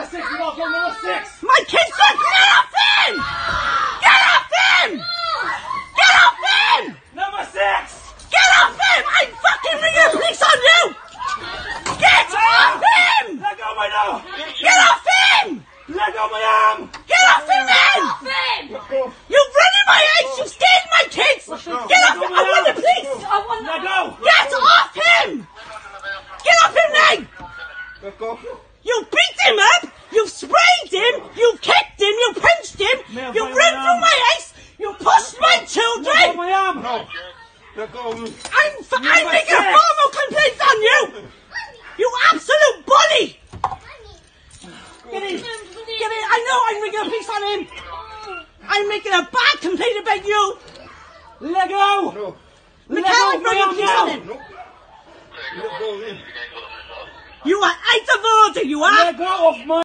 Number six, you walk in number six. My kids said get off him! Get off him! Get off him! Number six. Get off him! I'm fucking ringing the police on you! Get off him! Let go of my now. Get off him! Let go of my arm. Get off him then! You've run in my house! You've scared my kids! Get off him! I want the police! Let go. Get off him! Get off him now! Let go. You beat him up! You sprayed him! You kicked him! You punched him! Ma'am, You wait, ran ma'am. through my house! You pushed my Let go of children! my arm. No. Let go. I'm, f- I'm making a formal complaint on you! You absolute bully! Get in! Get in! I know I'm making a piece on him! I'm making a bad complaint about you! Let go. No. Let go I'm of making a arm on him! No. Let go. You are out of order, you are! Let go of my